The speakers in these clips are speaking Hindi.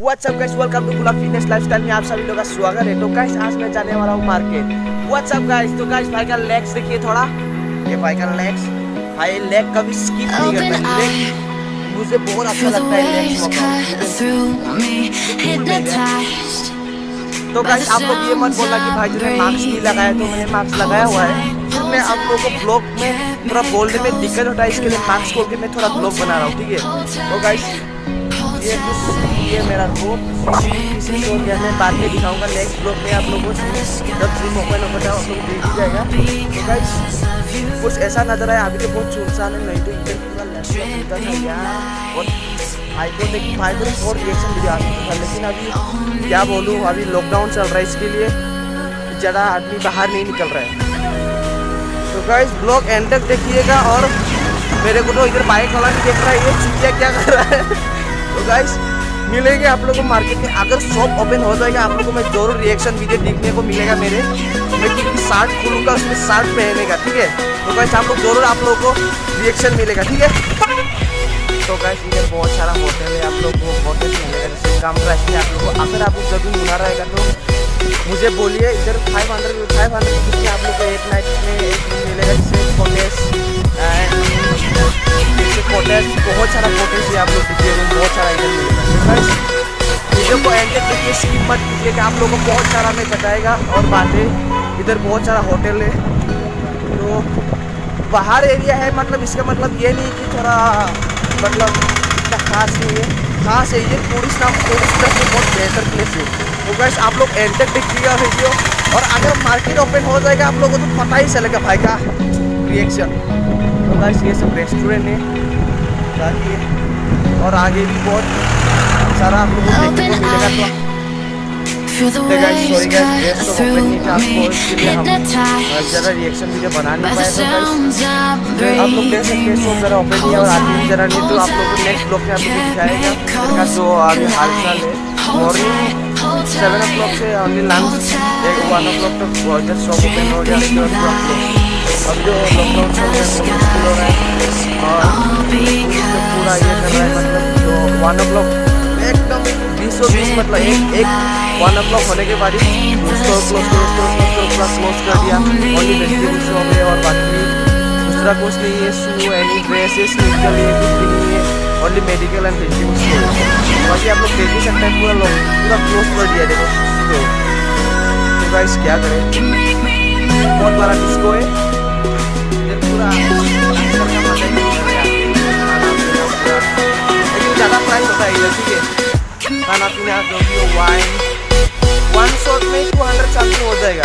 What's up guys welcome to Gulab fitness lifestyle में आप सभी लोगों का स्वागत है। तो गाइस आज मैं जाने वाला हूँ मार्केट व्हाट्सअप गाइस तो गाइस भाई का लेग्स देखिए थोड़ा। ये भाई का लेग्स भाई लेग कभी स्किप नहीं करता। लेग मुझे बहुत अच्छा लगता है लेग्स तो गाइस आप लोग ये मत बोलना कि भाई तूने मास्क नहीं लगाया तो मैंने मास्क लगाया हुआ है। मैं आप लोगों को ब्लॉग में थोड़ा बोलने में दिक्कत होता है। इसके लिए मास्क खोल के मैं थोड़ा ब्लॉग बना रहा हूँ ठीक है? तो गाइस ये ये मेरा क्या मैं दिखाऊँगा नेक्स्ट ब्लॉग में आप लोगों को जब फ्री मोबाइल नंबर आप लोग देख ही जाएगा। तो गाइस कुछ ऐसा नज़र आया, अभी तो बहुत सुनसान है, नहीं तो पूरा यार। और बहुत रिएक्शन वीडियो आता था लेकिन अभी क्या बोलूँ, अभी लॉकडाउन चल रहा है इसके लिए। ज़्यादा आदमी बाहर नहीं निकल रहा है। तो गाइस ब्लॉग एंड तक देखिएगा और मेरे को तो इधर बाइक वाला भी देख रहा है, ये चुटिया क्या कर रहा है। गाइस मिलेंगे आप लोगों को मार्केट में। अगर शॉप ओपन हो जाएगा, आप लोगों को मैं ज़रूर रिएक्शन वीडियो देखने को मिलेगा मेरे। मैं क्योंकि शर्ट खुलूँगा उसमें शर्ट पहनेगा, ठीक है? तो गाइस आप लोग ज़रूर आप लोगों को रिएक्शन मिलेगा, ठीक है? तो गाइस इधर बहुत सारा होटल है, आप लोग को होटल मिलेगा जैसे कम प्राइस में आप लोग को अगर आपको भी मिला रहेगा तो मुझे बोलिए, इधर five hundred five hundred rupees आप लोग को एक नाइट में एक मिलेगा कॉटेज कॉटेज बहुत सारा कॉटेज है आप लोग देखिए, बहुत सारा इधर मिलेगा वीडियो को एंड तक स्किप मत कीजिए कि आप लोगों को बहुत सारा मैं बताएगा, और बातें, इधर बहुत सारा होटल है। तो बाहर एरिया है मतलब इसका मतलब ये नहीं कि थोड़ा मतलब इतना खास नहीं है। खास है ये टूरिस्ट नाम टूरिस्ट बहुत बेहतर प्लेस है। तो गैस आप लोग एंड तक देखिएगा वीडियो और अगर मार्केट ओपन हो जाएगा आप लोगों को तो पता ही चलेगा भाई का रिएक्शन तो गैस ये सब रेस्टोरेंट है। बाकी और आगे भी बहुत सारा आप लोगों को देखने को मिलेगा। तो ज़रा रिएक्शन वीडियो बना नहीं तो आप लोग देख सकते हैं ज़रा ओपन है और आगे ज़रा नहीं तो आप लोग को नेक्स्ट ब्लॉग में आप लोग दिखाएगा। जो आगे हाल चाल है मॉर्निंग सेवन ओ क्लॉक से ओनली लंच एक वन ओ क्लॉक तक बहुत शॉप ओपन हो गया, उसके बाद पूरा अब जो लॉकडाउन चल रहा है मुश्किल हो रहा है। और पूरा ये कर रहा है मतलब जो वन ओ क्लॉक एकदम बीसों बीस मतलब एक एक वन ओ क्लॉक होने के बाद ही स्टोर क्लोज करो स्टोर क्लोज करो क्लोज कर दिया। ओनली वेजिटेबल शॉप है और बाकी दूसरा कुछ नहीं है शू एनी ड्रेसेस निकल है कुछ नहीं है। Only medical and vegetable store बाकी आप लोग देख ही सकते हैं पूरा लोग पूरा क्लोज कर दिया देखो स्टोर तो गाइस क्या करें? बहुत बड़ा डिस्को है। पूरा लेकिन ज़्यादा प्राइस होता है इधर, ठीक है? खाना पीना जो भी हो वाइन वन शॉट में टू हंड्रेड समथिंग हो जाएगा।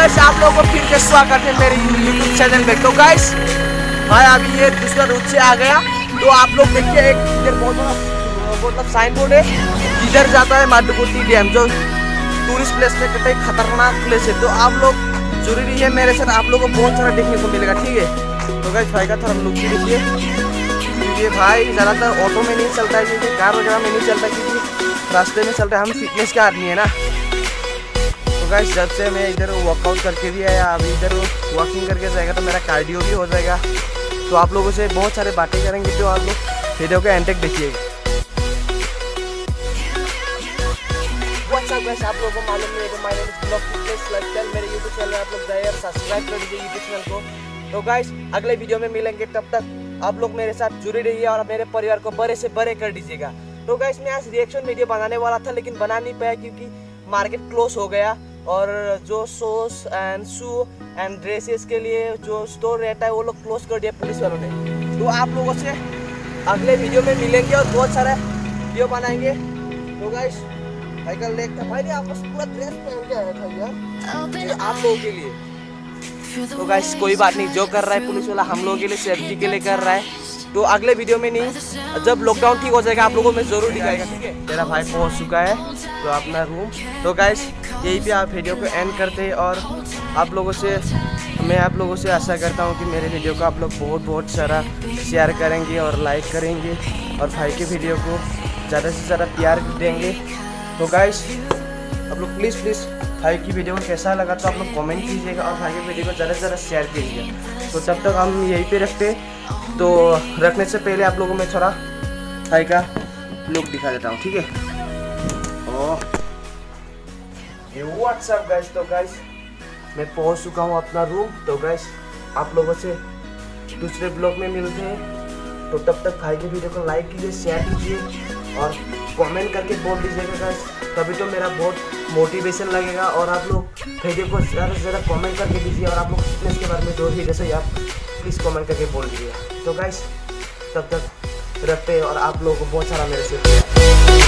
guys आप लोगों को फिर से स्वागत है मेरे यूट्यूब चैनल में। तो गाइस भाई, अभी ये दूसरा रूट से आ गया। तो आप लोग देखिए, एक इधर बहुत मतलब साइन बोर्ड है। इधर जाता है माडुकुटी डैम, जो टूरिस्ट प्लेस में कहते हैं खतरनाक प्लेस है। तो आप लोग ज़रूरी है मेरे साथ आप लोगों को बहुत सारा देखने को मिलेगा, ठीक है? तो गाइस भाई का थोड़ा लुक भी देखिए। ये भाई, ज़्यादातर ऑटो में नहीं चलता है, क्योंकि कार वगैरह में नहीं चलता, क्योंकि रास्ते में चलता है। हम फिटनेस का आदमी है ना। गाइस जब से मैं इधर वर्कआउट करके भी आया, अभी इधर वॉकिंग करके जाएगा तो मेरा कार्डियो भी हो जाएगा। तो आप लोगों से बहुत सारे बातें करेंगे तो आप लोग वीडियो का एंटेक देखिएगा गाइस आप लोगों को मालूम नहीं है तो my name is blog fitness lifestyle मेरे YouTube चैनल आप लोग जाइए और सब्सक्राइब कर दीजिए YouTube चैनल को। तो गाइस अगले वीडियो में मिलेंगे, तब तक आप लोग मेरे साथ जुड़े रहिए और मेरे परिवार को बड़े से बड़े कर दीजिएगा। तो गाइस मैं आज रिएक्शन वीडियो बनाने वाला था, लेकिन बना नहीं पाया क्योंकि मार्केट क्लोज हो गया। और जो सोस एंड शू एंड ड्रेसेस के लिए जो स्टोर रहता है वो लोग क्लोज कर दिया पुलिस वालों ने। तो आप लोगों से अगले वीडियो में मिलेंगे और बहुत सारे वीडियो बनाएँगे। तो गाइस भाई का लेग था भाई ने आपको पूरा ड्रेस पहन के आया था यार। आप लोगों के लिए। तो गाइस कोई बात नहीं जो कर रहा है पुलिस वाला हम लोगों के लिए सेफ्टी के लिए कर रहा है। तो अगले वीडियो में नहीं, जब लॉकडाउन ठीक हो जाएगा, आप लोगों में ज़रूर दिखाएगा, ठीक है? मेरा भाई पहुँच चुका है तो अपना रूम तो गाइस यही पे आप वीडियो को एंड करते हैं और आप लोगों से, मैं आप लोगों से आशा करता हूँ कि मेरे वीडियो को आप लोग बहुत बहुत सारा शेयर करेंगे और लाइक करेंगे और भाई के वीडियो को ज़्यादा से ज़्यादा प्यार देंगे। तो गाइस आप लोग प्लीज़ प्लीज़ भाई की वीडियो को कैसा लगा तो आप लोग कमेंट कीजिएगा और भाई की वीडियो को ज़्यादा से ज़्यादा शेयर कीजिएगा। तो तब तक हम यहीं पे रखते तो रखने से पहले आप लोगों में थोड़ा भाई का लुक दिखा देता हूँ, ठीक है? व्हाट्सअप गाइस तो गाइस मैं पहुँच चुका हूँ अपना रूम तो गाइस आप लोगों से दूसरे ब्लॉग में मिलते हैं। तो तब तक भाई की वीडियो को लाइक कीजिए शेयर कीजिए और कमेंट करके बोल दीजिएगा गाइस तभी तो मेरा बहुत मोटिवेशन लगेगा और आप लोग वीडियो को ज़्यादा से ज़्यादा कमेंट करके दीजिए और आप लोग फिटनेस के बारे में जो भी जैसे आप प्लीज़ कमेंट करके बोल दीजिए तो गाइस तब तक रखते हैं और आप लोगों को बहुत सारा मेरे से